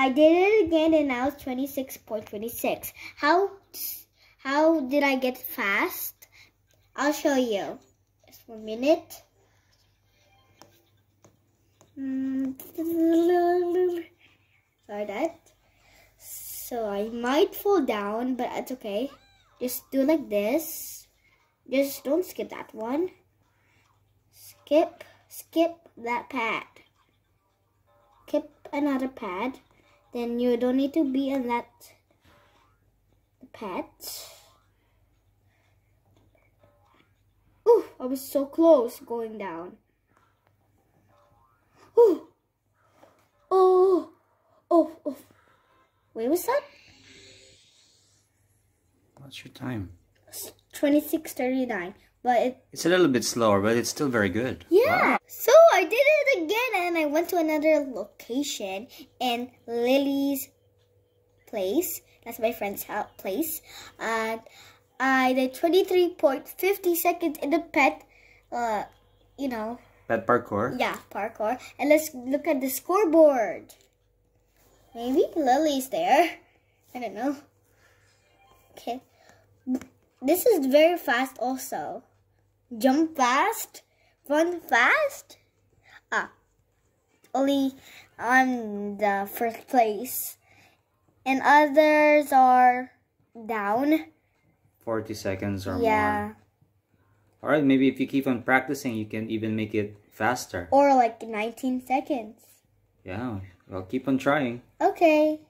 I did it again and now it's 26.26. How, how did I get fast? I'll show you. Just one minute. Mm, Sorry that. So I might fall down, but it's okay. Just do like this. Just don't skip that one. Skip, skip that pad. Skip another pad. Then you don't need to be on that pad. Ooh, I was so close going down. Ooh. Oh, oh, oh. Wait, what's that? What's your time? 26.39. But it, It's a little bit slower, but it's still very good. yeah. Wow. So I did it again went to another location in Lily's place. That's my friend's house place. And I did 23.50 seconds in the pet, uh, you know, Pet parkour. yeah, parkour. And let's look at the scoreboard. Maybe Lily's there. I don't know. Okay. This is very fast also. Jump fast, run fast. Ah, only on the first place. And others are down. 40 seconds or more. Yeah. more. Alright, maybe if you keep on practicing, you can even make it faster. Or like 19 seconds. Yeah, well, keep on trying. Okay.